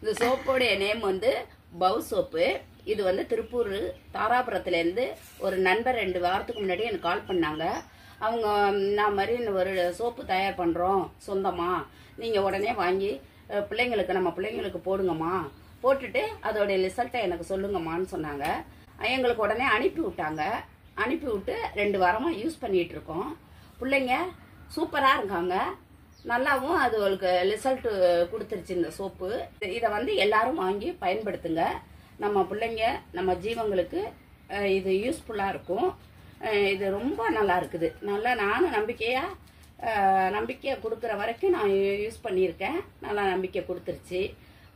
இந்த சோப்போடைய நேம் வந்து பவு சோப்பு. இது வந்து திருப்பூர் தாராபுரத்துலேருந்து ஒரு நண்பர் ரெண்டு வாரத்துக்கு முன்னாடி எனக்கு கால் பண்ணாங்க. அவங்க நான் மாதிரி இந்த ஒரு சோப்பு தயார் பண்ணுறோம் சொந்தமாக நீங்கள் உடனே வாங்கி பிள்ளைங்களுக்கு நம்ம பிள்ளைங்களுக்கு போடுங்கம்மா. போட்டுட்டு அதோடைய ரிசல்ட்டை எனக்கு சொல்லுங்கம்மான்னு சொன்னாங்க. எங்களுக்கு உடனே அனுப்பி விட்டாங்க. அனுப்பி விட்டு ரெண்டு வாரமாக யூஸ் பண்ணிகிட்ருக்கோம் இருக்கோம். பிள்ளைங்க சூப்பராக இருக்காங்க. நல்லாவும் அது உங்களுக்கு ரிசல்ட் கொடுத்துருச்சு இந்த சோப்பு இதை வந்து எல்லாரும் வாங்கி பயன்படுத்துங்க. நம்ம பிள்ளைங்க நம்ம ஜீவங்களுக்கு இது யூஸ்ஃபுல்லாக இருக்கும். இது ரொம்ப நல்லா இருக்குது. நல்லா நானும் நம்பிக்கையாக நம்பிக்கை கொடுக்குற வரைக்கும் நான் யூஸ் பண்ணியிருக்கேன். நல்லா நம்பிக்கை கொடுத்துருச்சு.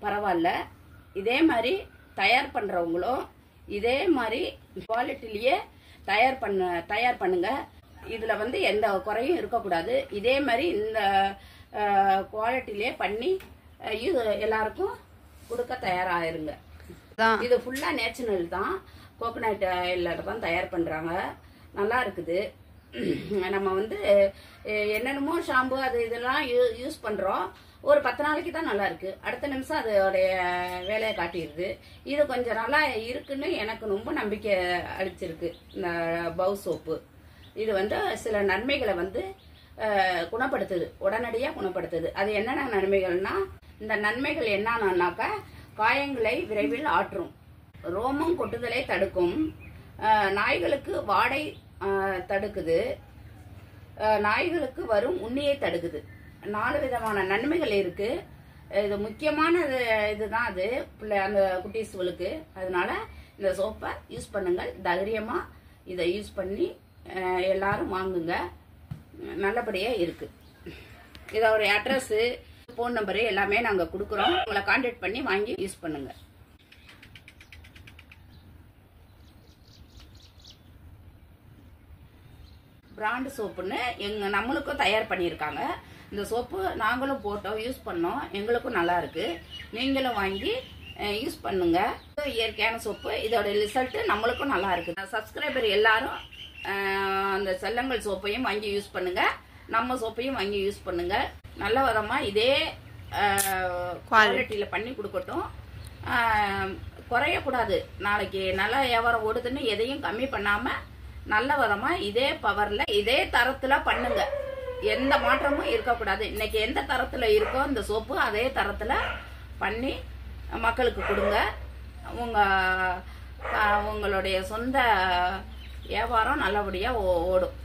பரவாயில்ல. இதே மாதிரி தயார் பண்ணுறவங்களும் இதே மாதிரி குவாலிட்டிலேயே தயார் பண்ண தயார் பண்ணுங்கள் இதுல வந்து எந்த குறையும் இருக்கக்கூடாது. இதே மாதிரி இந்த குவாலிட்டிலேயே பண்ணி இது எல்லாருக்கும் கொடுக்க தயாராயிருங்க. தான் இது ஃபுல்லா நேச்சுரல் தான். கோகோனட் ஆயில்ல தான் தயார் பண்றாங்க. நல்லா இருக்குது. நம்ம வந்து என்னென்னமோ ஷாம்பு அது இதெல்லாம் யூ- யூஸ் பண்றோம். ஒரு பத்து நாளைக்கு தான் நல்லா இருக்கு. அடுத்த நிமிஷம் அதோடைய வேலையை காட்டிடுது. இது கொஞ்சம் நல்லா இருக்குன்னு எனக்கு ரொம்ப நம்பிக்கை அளிச்சிருக்கு. இந்த பவு சோப்பு. இது வந்து சில நன்மைகளை வந்து குணப்படுத்துது. உடனடியாக குணப்படுத்துது. அது என்னென்ன நன்மைகள்னா இந்த நன்மைகள் என்னன்னாக்கா காயங்களை விரைவில் ஆற்றும். ரோமம் கொட்டுதலை தடுக்கும். நாய்களுக்கு வாடை தடுக்குது. நாய்களுக்கு வரும் உண்ணியை தடுக்குது. நாலு விதமான நன்மைகள் இருக்கு. இது முக்கியமான இது- இதுதான் அது. பிள்ளை அந்த குட்டீஸ்களுக்கு அதனால இந்த சோப்பை யூஸ் பண்ணுங்கள். தைரியமாக இதை யூஸ் பண்ணி எல்லாரும் வாங்குங்க. நல்லபடியா இருக்கு. இதோட அட்ரஸ் ஃபோன் நம்பரு எல்லாமே நாங்க கொடுக்குறோம். உங்களை கான்டாக்ட் பண்ணி வாங்கி யூஸ் பண்ணுங்க. பிராண்ட் சோப்புன்னு எங்க நம்மளுக்கும் தயார் பண்ணியிருக்காங்க. இந்த சோப்பு நாங்களும் போட்டோம் யூஸ் பண்ணோம். எங்களுக்கும் நல்லா இருக்கு. நீங்களும் வாங்கி யூஸ் பண்ணுங்க. இயற்கையான சோப்பு. இதோட ரிசல்ட் நம்மளுக்கும் நல்லா இருக்கு. சப்ஸ்கிரைபர் எல்லாரும் அந்த செல்லங்கள் சோப்பையும் வாங்கி யூஸ் பண்ணுங்க. நம்ம சோப்பையும் வாங்கி யூஸ் பண்ணுங்க. நல்ல விதமா இதே குவாலிட்டியில பண்ணி கொடுக்கட்டும். குறையக்கூடாது. நாளைக்கு நல்ல வியாபாரம் ஓடுதுன்னு எதையும் கம்மி பண்ணாம நல்ல விதமா இதே பவர்ல இதே தரத்துல பண்ணுங்க. எந்த மாற்றமும் இருக்கக்கூடாது. இன்னைக்கு எந்த தரத்துல இருக்கோ இந்த சோப்பு அதே தரத்துல பண்ணி மக்களுக்கு கொடுங்க. உங்க ஆஹ், உங்களுடைய சொந்த வியாபாரம் நல்லபடியாக ஓ- ஓடும்.